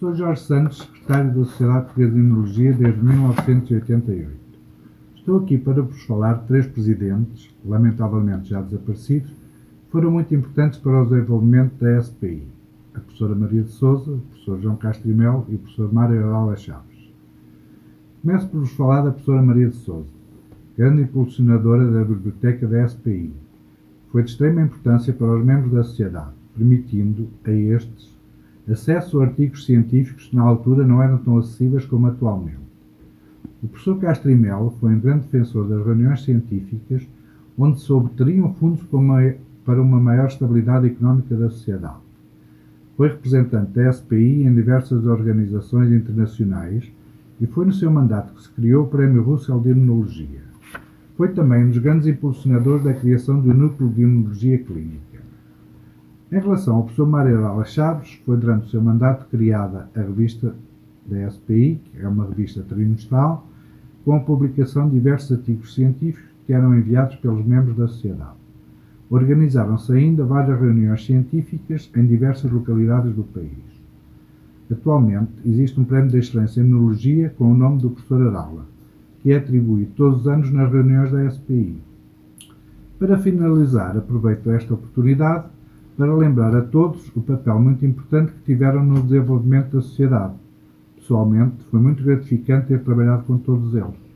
Sou Jorge Santos, secretário da Sociedade Portuguesa de Imunologia desde 1988. Estou aqui para vos falar de três presidentes, lamentavelmente já desaparecidos, que foram muito importantes para o desenvolvimento da SPI. A professora Maria de Souza, o professor João Castrimel e o professor Mário Aula Chaves. Começo por vos falar da professora Maria de Souza, grande impulsionadora da biblioteca da SPI. Foi de extrema importância para os membros da sociedade, permitindo a estes acesso a artigos científicos que na altura não eram tão acessíveis como atualmente. O professor Castro Melo foi um grande defensor das reuniões científicas, onde se obteriam fundos para uma maior estabilidade económica da sociedade. Foi representante da SPI em diversas organizações internacionais e foi no seu mandato que se criou o Prémio Russell de Imunologia. Foi também um dos grandes impulsionadores da criação do Núcleo de Imunologia Clínica. Em relação ao professor Mário Dalla Chaves, foi durante o seu mandato criada a revista da SPI, que é uma revista trimestral, com a publicação de diversos artigos científicos que eram enviados pelos membros da sociedade. Organizaram-se ainda várias reuniões científicas em diversas localidades do país. Atualmente, existe um prémio de excelência em Enologia com o nome do professor Arala, que é atribuído todos os anos nas reuniões da SPI. Para finalizar, aproveito esta oportunidade para lembrar a todos o papel muito importante que tiveram no desenvolvimento da sociedade. Pessoalmente, foi muito gratificante ter trabalhado com todos eles.